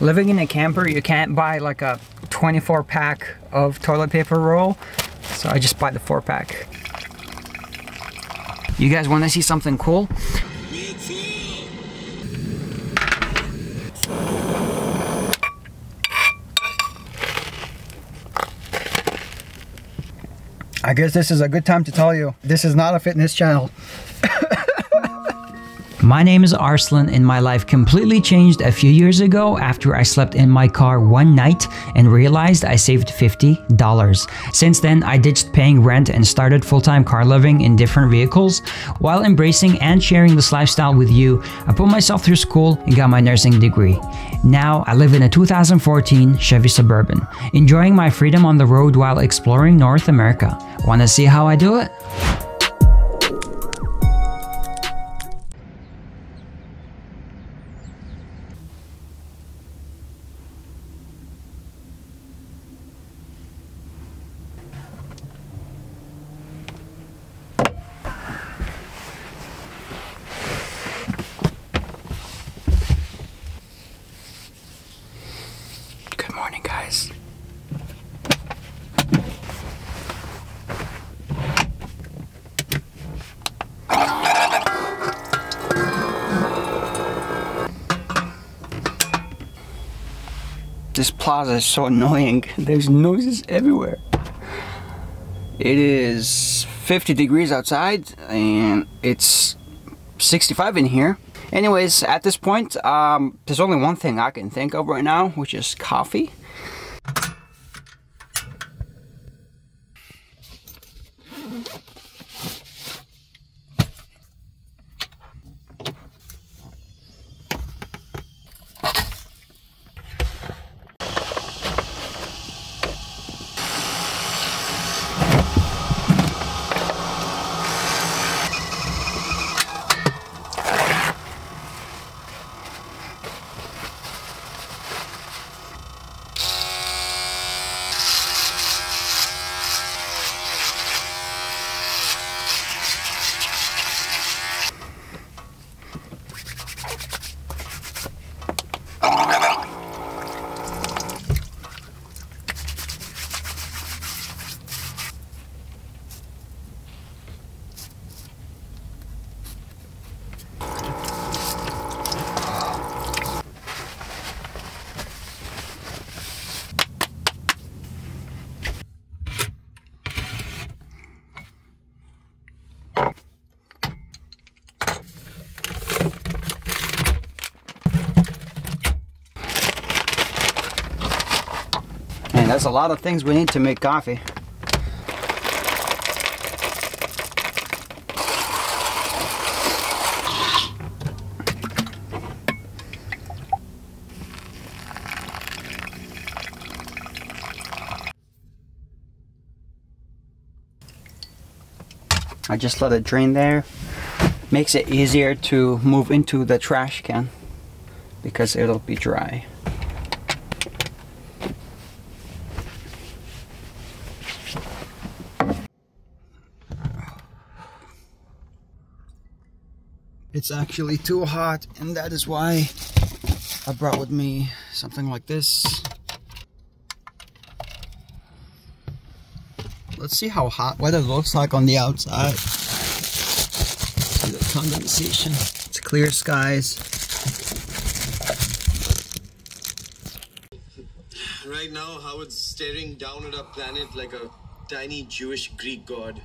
Living in a camper, you can't buy like a 24 pack of toilet paper roll. So I just buy the four pack. You guys want to see something cool? I guess this is a good time to tell you, this is not a fitness channel. My name is Arslan and my life completely changed a few years ago after I slept in my car one night and realized I saved $50. Since then, I ditched paying rent and started full-time car living in different vehicles. While embracing and sharing this lifestyle with you, I put myself through school and got my nursing degree. Now, I live in a 2014 Chevy Suburban, enjoying my freedom on the road while exploring North America. Wanna see how I do it? This plaza is so annoying. There's noises everywhere. It is 50 degrees outside and it's 65 in here. Anyways, at this point, um, there's only one thing I can think of right now, which is coffee. That's a lot of things we need to make coffee. I just let it drain there. Makes it easier to move into the trash can because it'll be dry. It's actually too hot and that is why I brought with me something like this. Let's see how hot weather looks like on the outside. See the condensation. It's clear skies. Right now, Howard's staring down at our planet like a tiny Jewish Greek god.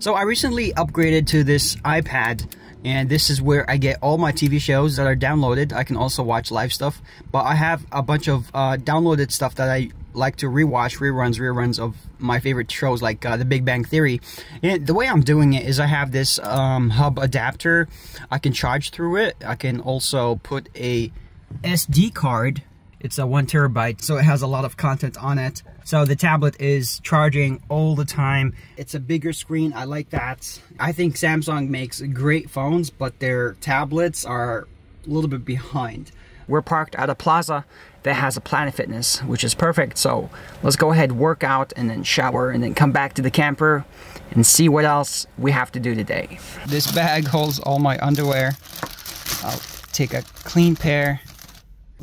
So I recently upgraded to this iPad and this is where I get all my TV shows that are downloaded. I can also watch live stuff, but I have a bunch of uh, downloaded stuff that I like to rewatch, reruns, reruns of my favorite shows like uh, The Big Bang Theory. And the way I'm doing it is I have this um, hub adapter. I can charge through it. I can also put a SD card it's a one terabyte, so it has a lot of content on it. So the tablet is charging all the time. It's a bigger screen, I like that. I think Samsung makes great phones, but their tablets are a little bit behind. We're parked at a plaza that has a Planet Fitness, which is perfect. So let's go ahead, work out, and then shower, and then come back to the camper and see what else we have to do today. This bag holds all my underwear. I'll take a clean pair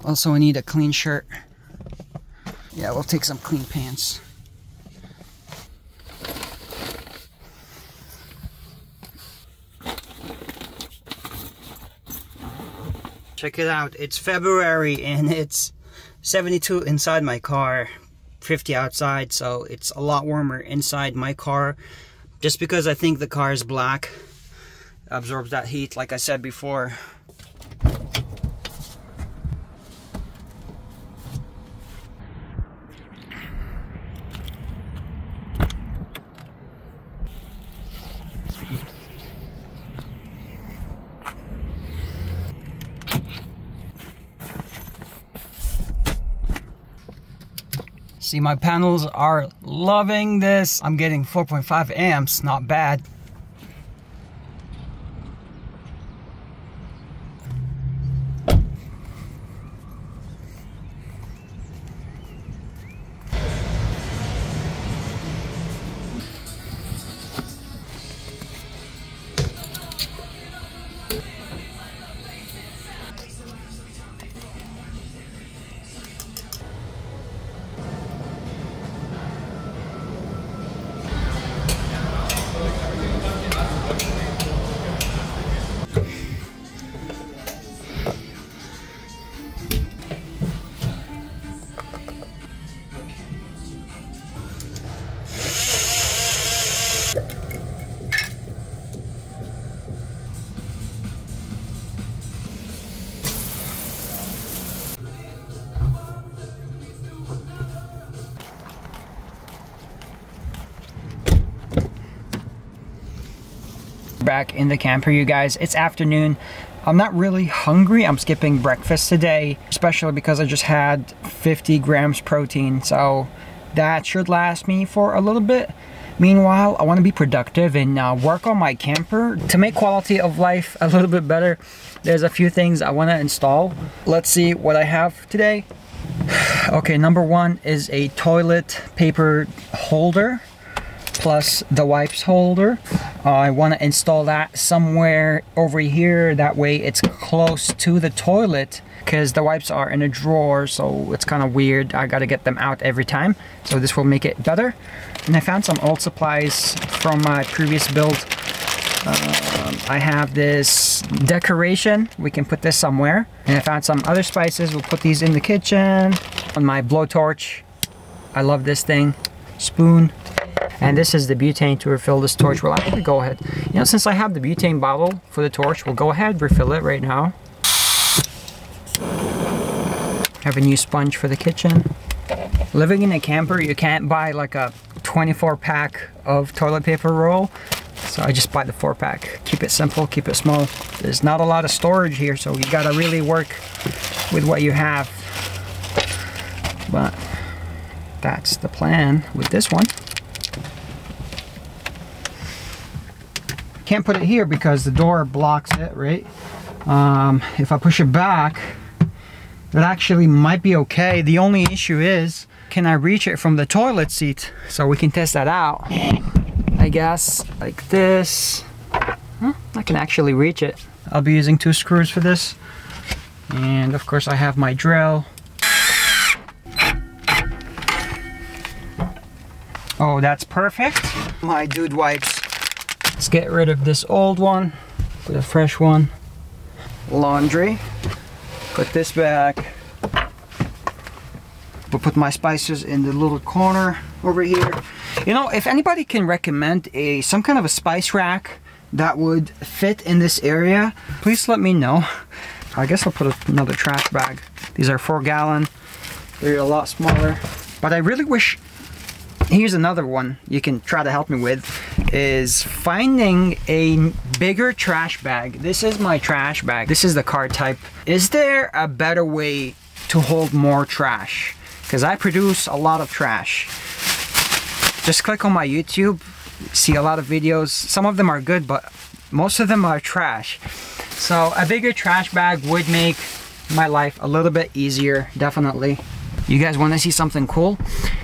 Also, I need a clean shirt. Yeah, we'll take some clean pants. Check it out. It's February and it's 72 inside my car, 50 outside, so it's a lot warmer inside my car. Just because I think the car is black, absorbs that heat, like I said before. See, my panels are loving this. I'm getting 4.5 amps, not bad. Back in the camper, you guys. It's afternoon. I'm not really hungry. I'm skipping breakfast today, especially because I just had 50 grams protein. So that should last me for a little bit. Meanwhile, I want to be productive and uh, work on my camper to make quality of life a little bit better. There's a few things I want to install. Let's see what I have today. Okay, number one is a toilet paper holder plus the wipes holder. Uh, I want to install that somewhere over here. That way it's close to the toilet because the wipes are in a drawer so it's kind of weird. I got to get them out every time. So this will make it better. And I found some old supplies from my previous build. Um, I have this decoration. We can put this somewhere. And I found some other spices. We'll put these in the kitchen. On my blowtorch. I love this thing. Spoon. And this is the butane to refill this torch. We'll actually go ahead. You know, since I have the butane bottle for the torch, we'll go ahead refill it right now. Have a new sponge for the kitchen. Living in a camper, you can't buy like a 24 pack of toilet paper roll. So I just buy the four pack. Keep it simple, keep it small. There's not a lot of storage here, so you gotta really work with what you have. But that's the plan with this one. Can't put it here because the door blocks it, right? Um, if I push it back, it actually might be okay. The only issue is, can I reach it from the toilet seat? So we can test that out. I guess like this. Huh, I can actually reach it. I'll be using two screws for this. And of course I have my drill. Oh, that's perfect. My dude wipes. Let's get rid of this old one, put a fresh one. Laundry. Put this back. We'll put my spices in the little corner over here. You know, if anybody can recommend a some kind of a spice rack that would fit in this area, please let me know. I guess I'll put another trash bag. These are four gallon. They're a lot smaller. But I really wish here's another one you can try to help me with is finding a bigger trash bag. This is my trash bag. This is the card type. Is there a better way to hold more trash? Because I produce a lot of trash. Just click on my YouTube see a lot of videos. Some of them are good but most of them are trash. So a bigger trash bag would make my life a little bit easier definitely. You guys want to see something cool?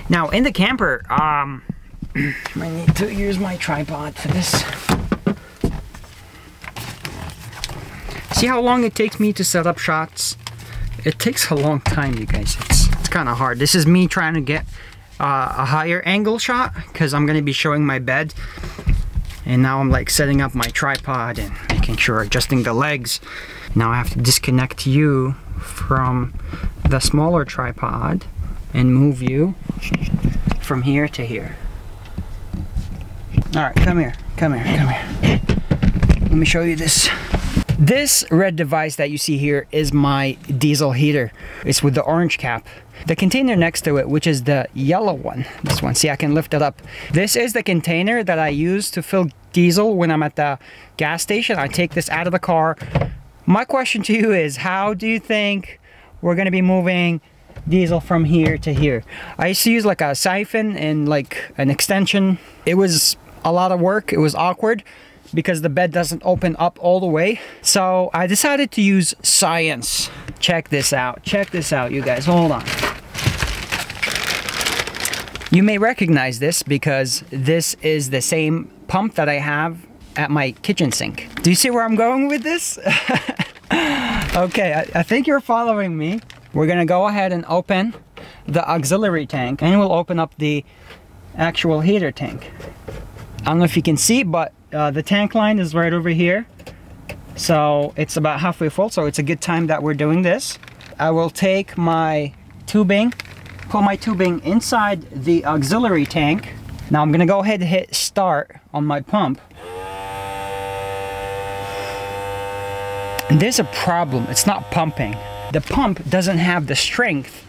Now, in the camper, um, I need to use my tripod for this. See how long it takes me to set up shots? it takes a long time, you guys. It's, it's kind of hard. This is me trying to get uh, a higher angle shot because I'm going to be showing my bed. And now I'm like setting up my tripod and making sure adjusting the legs. Now I have to disconnect you from the smaller tripod and move you from here to here. All right, come here, come here, come here. Let me show you this. This red device that you see here is my diesel heater. It's with the orange cap. The container next to it, which is the yellow one, this one, see I can lift it up. This is the container that I use to fill diesel when I'm at the gas station. I take this out of the car. My question to you is, how do you think we're gonna be moving diesel from here to here? I used to use like a siphon and like an extension. It was a lot of work, it was awkward because the bed doesn't open up all the way. So I decided to use science. Check this out. Check this out, you guys. Hold on. You may recognize this because this is the same pump that I have at my kitchen sink. Do you see where I'm going with this? okay, I, I think you're following me. We're gonna go ahead and open the auxiliary tank and we'll open up the actual heater tank. I don't know if you can see, but uh, the tank line is right over here. So it's about halfway full, so it's a good time that we're doing this. I will take my tubing, pull my tubing inside the auxiliary tank. Now I'm gonna go ahead and hit start on my pump. And there's a problem, it's not pumping. The pump doesn't have the strength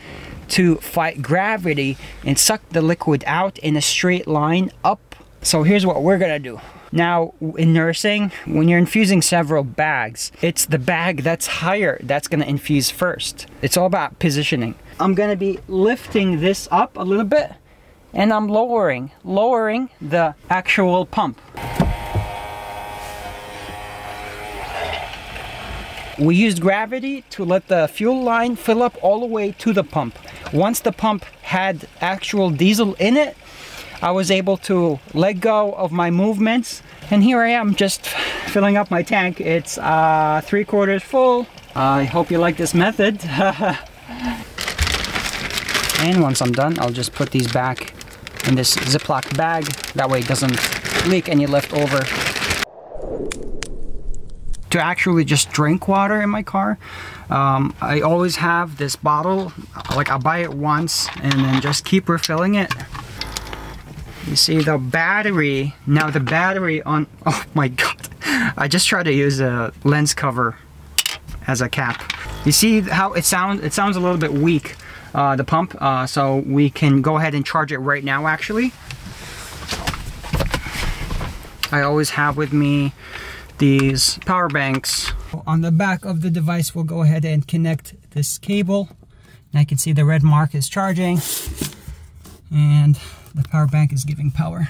to fight gravity and suck the liquid out in a straight line up. So here's what we're gonna do. Now, in nursing, when you're infusing several bags, it's the bag that's higher that's gonna infuse first. It's all about positioning. I'm gonna be lifting this up a little bit and I'm lowering, lowering the actual pump. We used gravity to let the fuel line fill up all the way to the pump. Once the pump had actual diesel in it, I was able to let go of my movements and here I am just filling up my tank. It's uh, three quarters full. I hope you like this method. and once I'm done, I'll just put these back in this Ziploc bag. That way it doesn't leak any leftover. To actually just drink water in my car, um, I always have this bottle, like I'll buy it once and then just keep refilling it you see the battery now the battery on oh my god. I just tried to use a lens cover as a cap. You see how it sounds it sounds a little bit weak uh, the pump uh, so we can go ahead and charge it right now actually. I always have with me these power banks. On the back of the device we'll go ahead and connect this cable. And I can see the red mark is charging. And the power bank is giving power.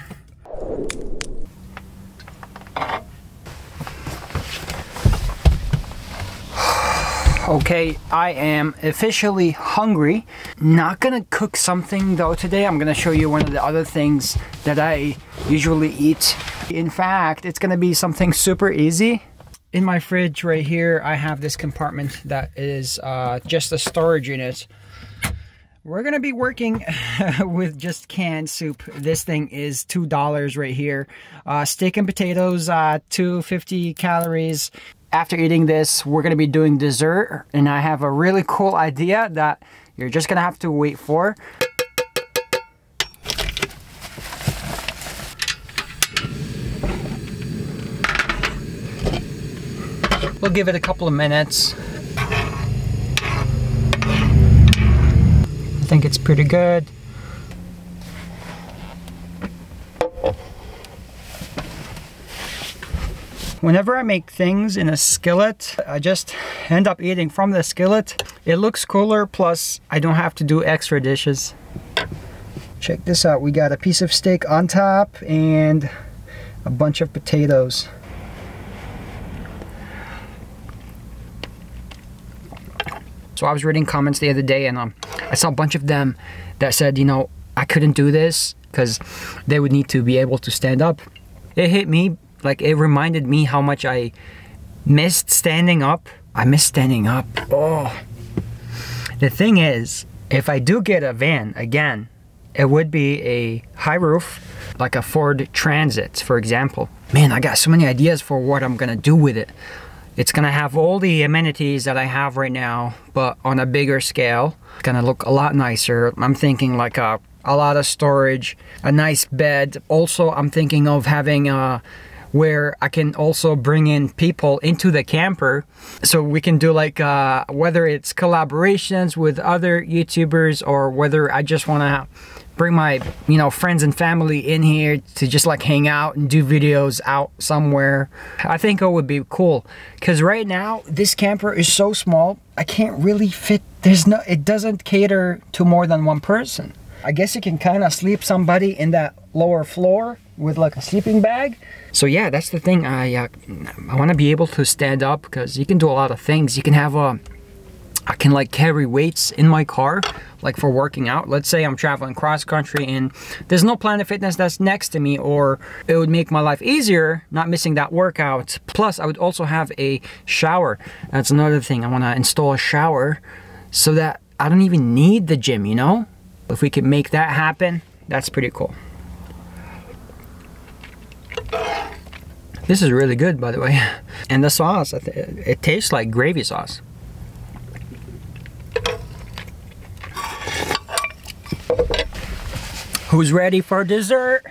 okay, I am officially hungry. Not gonna cook something though today. I'm gonna show you one of the other things that I usually eat. In fact, it's gonna be something super easy. In my fridge right here, I have this compartment that is uh, just a storage unit we're gonna be working with just canned soup. This thing is two dollars right here. Uh, steak and potatoes, uh, 250 calories. After eating this, we're gonna be doing dessert, and I have a really cool idea that you're just gonna have to wait for. We'll give it a couple of minutes. Think it's pretty good. Whenever I make things in a skillet, I just end up eating from the skillet. It looks cooler, plus I don't have to do extra dishes. Check this out, we got a piece of steak on top and a bunch of potatoes. So I was reading comments the other day and um, I saw a bunch of them that said, you know, I couldn't do this because they would need to be able to stand up. It hit me, like it reminded me how much I missed standing up. I miss standing up. Oh. The thing is, if I do get a van again, it would be a high roof, like a Ford Transit, for example. Man, I got so many ideas for what I'm gonna do with it. It's gonna have all the amenities that I have right now, but on a bigger scale. It's gonna look a lot nicer. I'm thinking like a, a lot of storage, a nice bed. Also, I'm thinking of having a where I can also bring in people into the camper so we can do like uh, whether it's collaborations with other YouTubers or whether I just want to bring my you know friends and family in here to just like hang out and do videos out somewhere. I think it would be cool because right now this camper is so small i can't really fit there's no it doesn't cater to more than one person. I guess you can kind of sleep somebody in that lower floor with like a sleeping bag. So yeah that's the thing. I uh, i want to be able to stand up because you can do a lot of things. You can have a I can like carry weights in my car, like for working out. Let's say I'm traveling cross country and there's no Planet Fitness that's next to me, or it would make my life easier not missing that workout. Plus, I would also have a shower. That's another thing. I want to install a shower so that I don't even need the gym, you know? If we could make that happen, that's pretty cool. This is really good, by the way. And the sauce, it tastes like gravy sauce. Who's ready for dessert?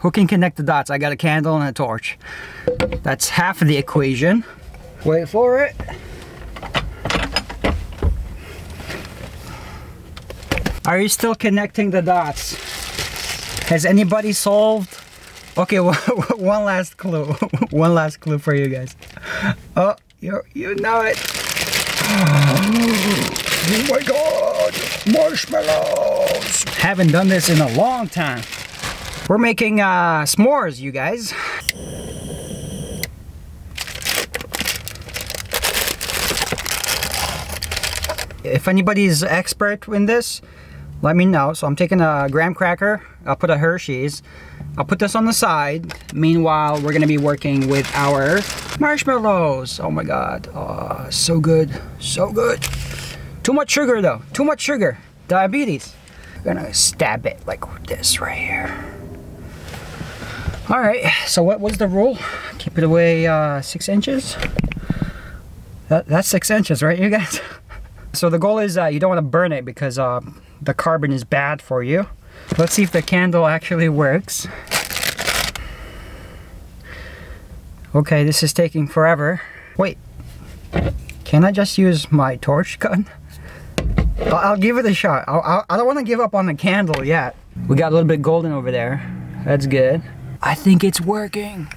Who can connect the dots? I got a candle and a torch. That's half of the equation. Wait for it. Are you still connecting the dots? Has anybody solved? Okay, one last clue. one last clue for you guys. Oh, you you know it. Oh. Oh my god! Marshmallows! Haven't done this in a long time. We're making uh, s'mores, you guys. If anybody's expert in this, let me know. So I'm taking a graham cracker, I'll put a Hershey's, I'll put this on the side. Meanwhile, we're gonna be working with our marshmallows. Oh my God, oh, so good, so good. Too much sugar though, too much sugar. Diabetes. We're gonna stab it like this right here. All right, so what was the rule? Keep it away uh, six inches? That, that's six inches, right you guys? so the goal is uh, you don't wanna burn it because uh, the carbon is bad for you. Let's see if the candle actually works. Okay, this is taking forever. Wait, can I just use my torch gun? I'll, give it a shot. I'll, I'll, I do not want to give up on the candle yet. We got a little bit golden over there. That's good. I think it's working.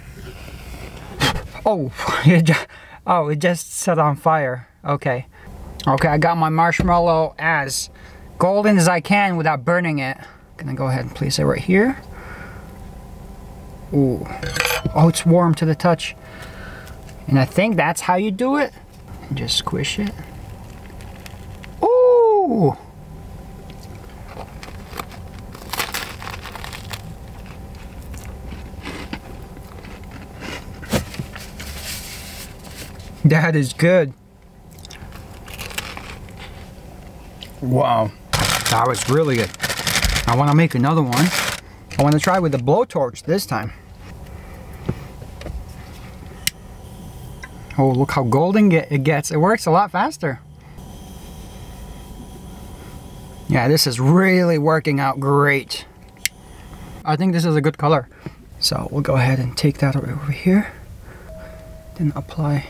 Oh, it just, oh, it just set on fire. Okay. Okay, I got my marshmallow as golden as I can without burning it. I'm Gonna go ahead and place it right here. Ooh. Oh, it's warm to the touch. And I think that's how you do it. Just squish it. Ooh! That is good. Wow. That was really good. I want to make another one. I want to try with the blowtorch this time. Oh, look how golden it gets. It works a lot faster. Yeah, this is really working out great. I think this is a good color. So we'll go ahead and take that over here. Then apply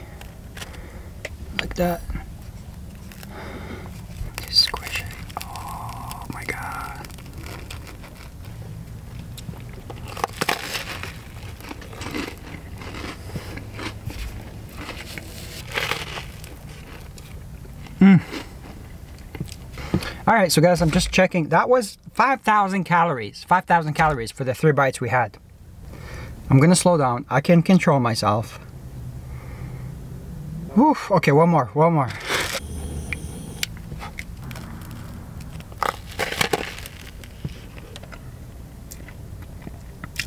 like that. All right, so guys, I'm just checking. That was 5,000 calories. 5,000 calories for the three bites we had. I'm gonna slow down. I can control myself. Oof, okay, one more, one more.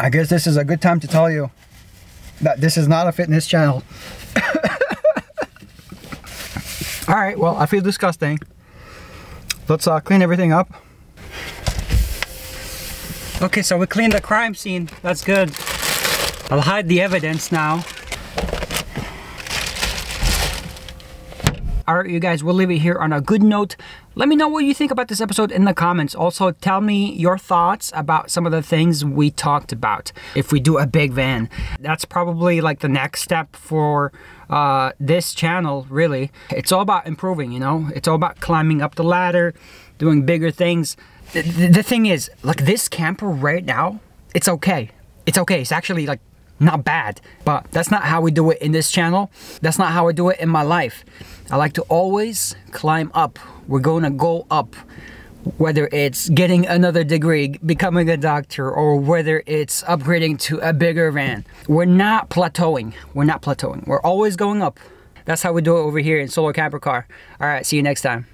I guess this is a good time to tell you that this is not a fitness channel. All right, well, I feel disgusting. Let's uh, clean everything up. Okay, so we cleaned the crime scene. That's good. I'll hide the evidence now. Alright, you guys, we'll leave it here on a good note. Let me know what you think about this episode in the comments. Also, tell me your thoughts about some of the things we talked about. If we do a big van, that's probably like the next step for uh, this channel, really. It's all about improving, you know? It's all about climbing up the ladder, doing bigger things. The, the thing is, like this camper right now, it's okay. It's okay. It's actually like not bad, but that's not how we do it in this channel. That's not how I do it in my life. I like to always climb up. We're going to go up. Whether it's getting another degree, becoming a doctor, or whether it's upgrading to a bigger van. We're not plateauing. We're not plateauing. We're always going up. That's how we do it over here in Solar Camper Car. All right, see you next time.